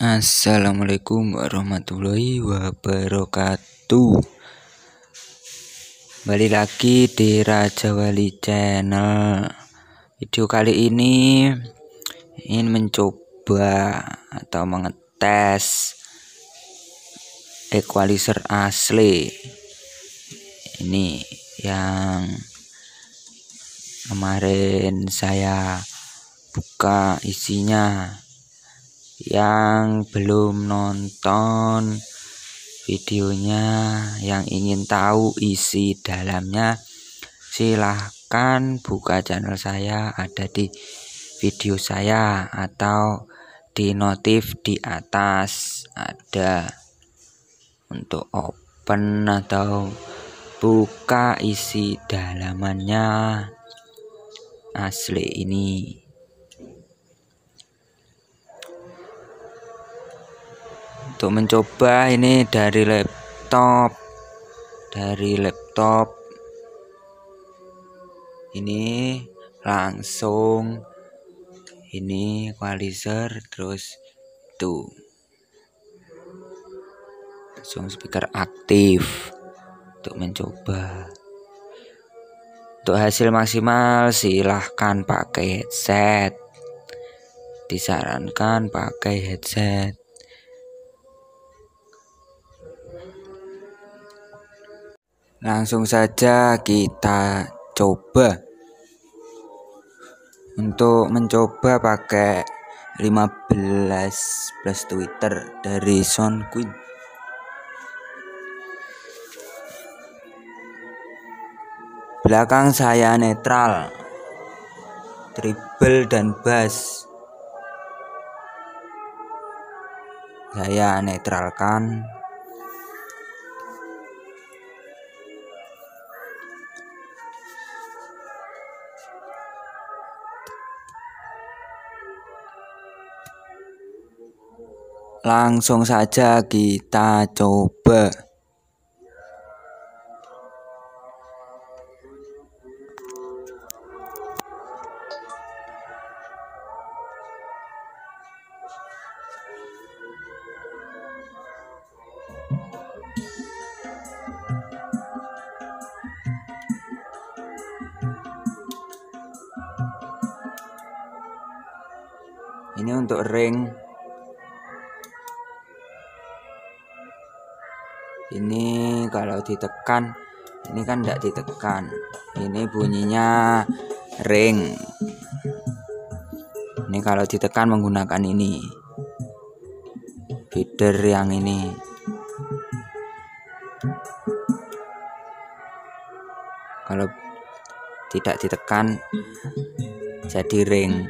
Assalamualaikum warahmatullahi wabarakatuh. Kembali lagi di Raja Wali Channel. Video kali ini ingin mencoba atau mengetes equalizer asli Ini yang kemarin saya buka isinya yang belum nonton videonya yang ingin tahu isi dalamnya silahkan buka channel saya ada di video saya atau di notif di atas ada untuk open atau buka isi dalamannya asli ini untuk mencoba ini dari laptop. Dari laptop. Ini langsung. Ini equalizer terus itu. Langsung speaker aktif untuk mencoba. Untuk hasil maksimal silahkan pakai headset. Disarankan pakai headset Langsung saja kita coba untuk mencoba pakai 15 plus Twitter dari Sound Queen. Belakang saya netral, triple dan bass. Saya netralkan Langsung saja kita coba. Ini untuk ring kalau ditekan ini kan tidak ditekan. Ini bunyinya ring. Ini kalau ditekan menggunakan ini. Feeder yang ini. Kalau tidak ditekan jadi ring.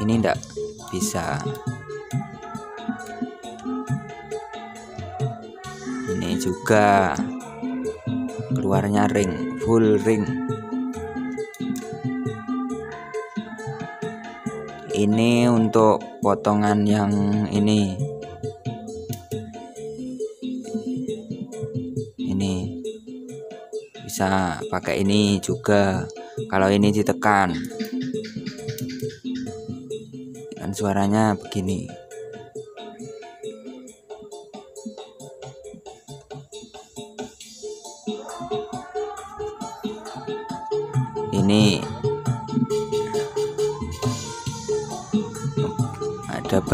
Ini enggak bisa juga. Keluarnya ring full ring. Ini untuk potongan yang ini. Ini bisa pakai ini juga. Kalau ini ditekan. Dan suaranya begini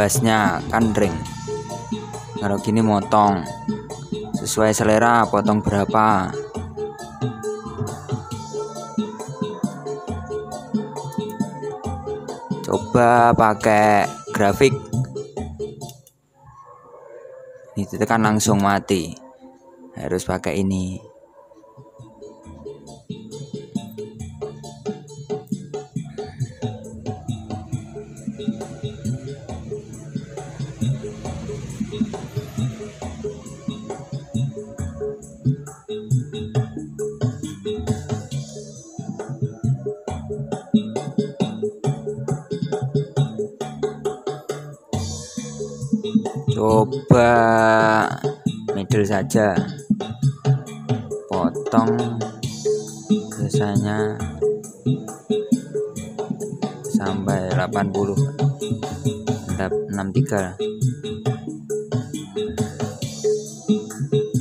ada bassnya kan ring kalau gini motong. Sesuai selera potong berapa? Coba pakai grafik. Itu kan langsung mati. Harus pakai ini coba middle saja. Potong biasanya 80 mantap 63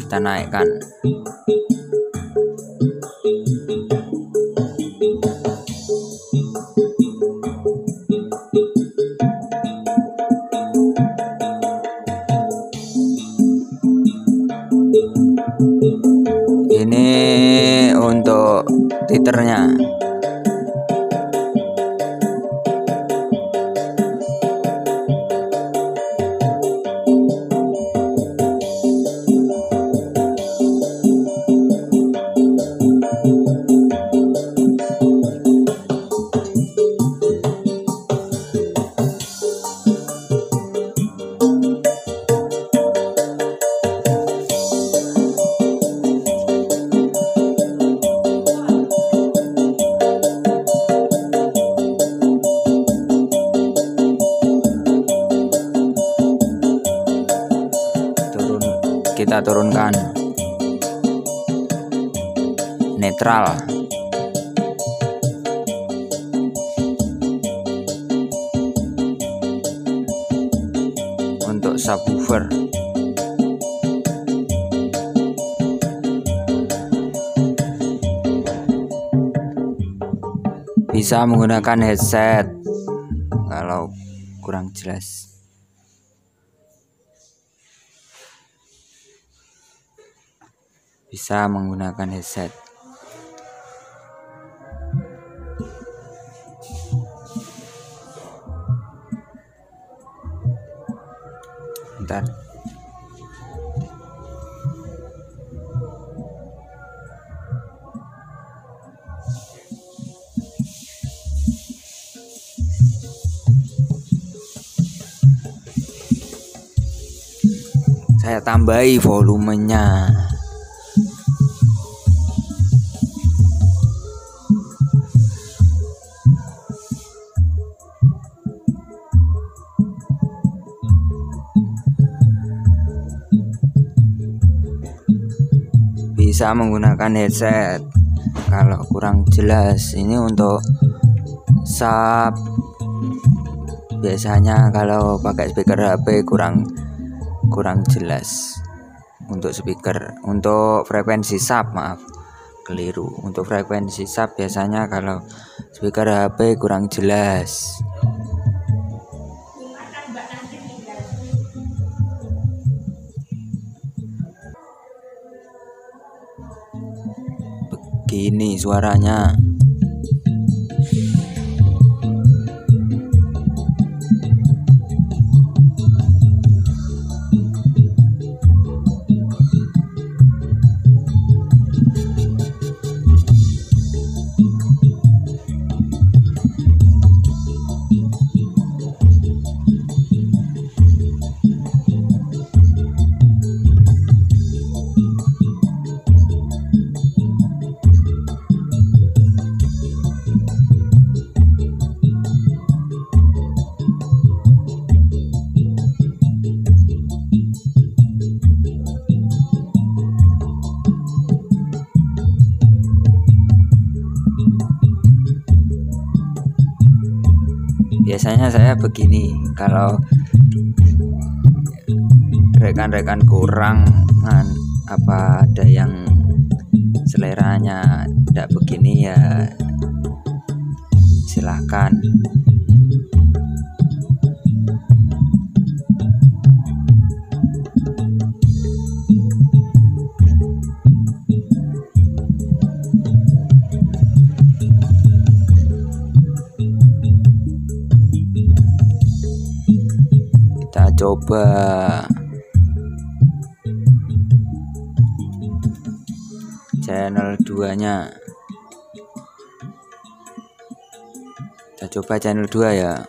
kita naikkan titernya turunkan. Netral. Untuk subwoofer. Bisa menggunakan headset. Kalau kurang jelas bisa menggunakan headset. Bentar. Saya tambahi volumenya bisa menggunakan headset. Kalau kurang jelas ini untuk sub. Biasanya kalau pakai speaker HP kurang kurang jelas. Untuk speaker untuk frekuensi sub maaf keliru. Untuk frekuensi sub biasanya kalau speaker HP kurang jelas begini suaranya biasanya saya begini kalau rekan-rekan kurang ngan- apa ada yang seleranya tidak begini ya silahkan coba channel 2 nya kita coba channel 2 ya.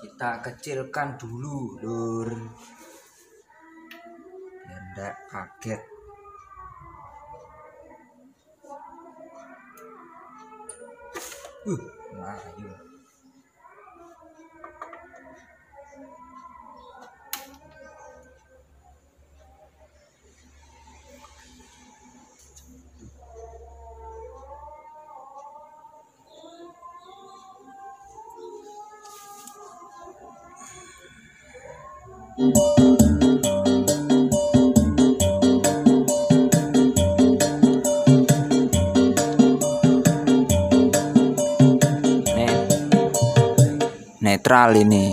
Kita kecilkan dulu lur. Biar enggak kaget ừ, má phải Thank you. Ừ. netral ini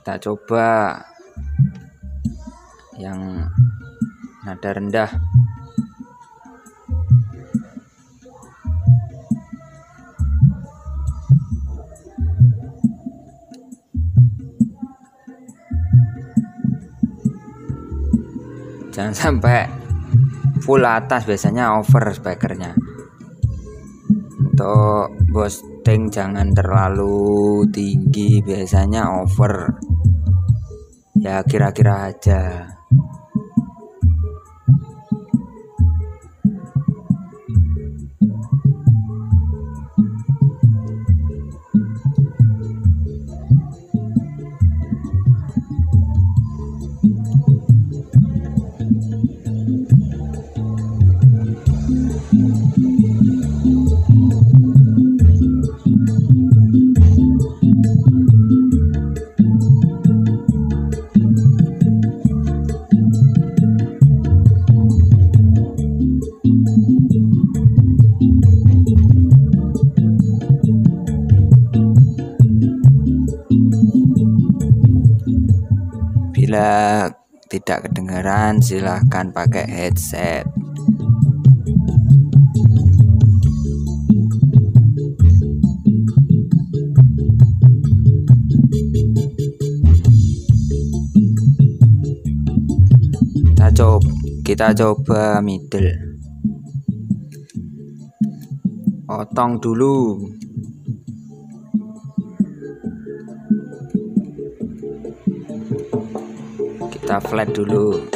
kita coba yang nada rendah. Jangan sampai full atas biasanya over speakernya. Untuk boosting jangan terlalu tinggi biasanya over. Ya kira-kira aja Tidak kedengaran, silahkan pakai headset. Kita coba, kita coba middle. Otong dulu. Kita flat dulu.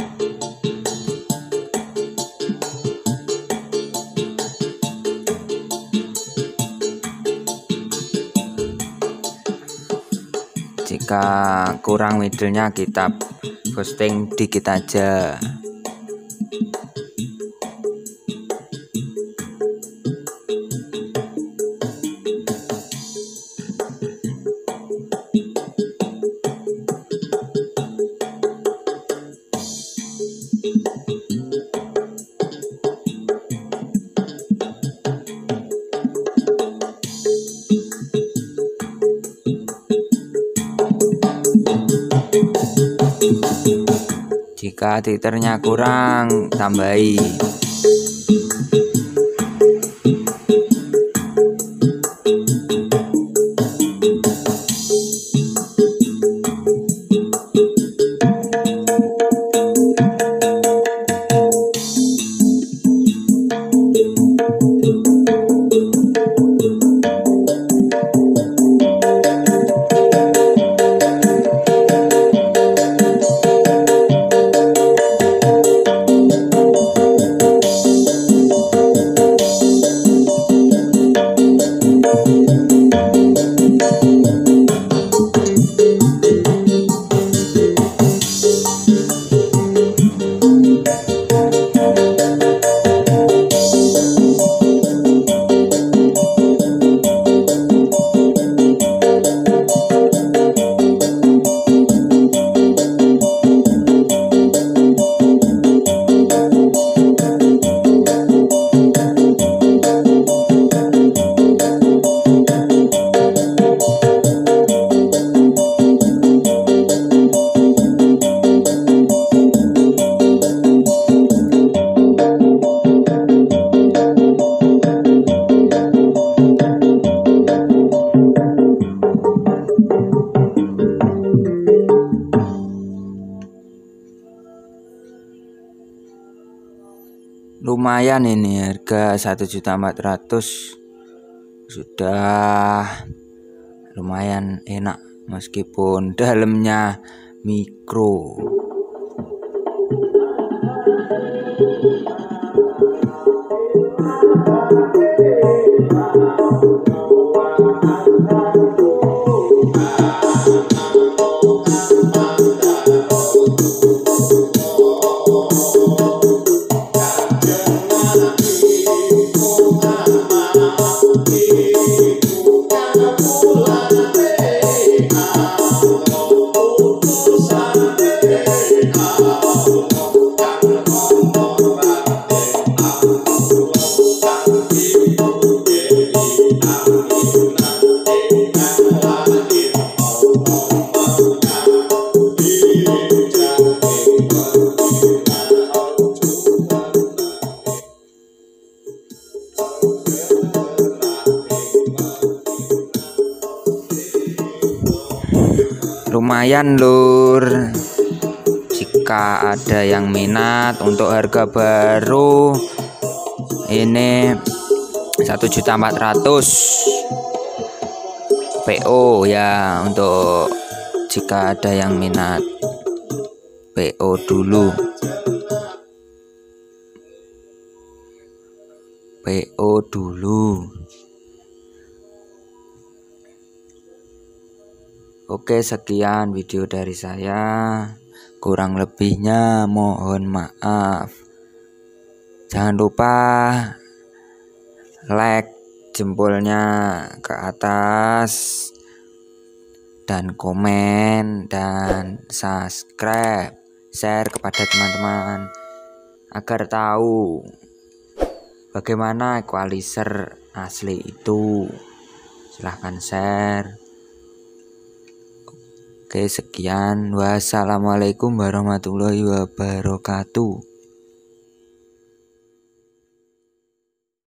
Jika kurang middlenya kita posting dikit aja jika titernya kurang. Tambahi lumayan ini harga 1.400 sudah lumayan enak meskipun dalamnya mikro lumayan lur. Jika ada yang minat untuk harga baru ini 1.400 PO ya untuk jika ada yang minat. PO dulu. PO dulu Oke sekian video dari saya. Kurang lebihnya mohon maaf. Jangan lupa like jempolnya ke atas dan komen dan subscribe share kepada teman-teman agar tahu bagaimana equalizer asli itu. Silahkan share Oke sekian. Wassalamualaikum warahmatullahi wabarakatuh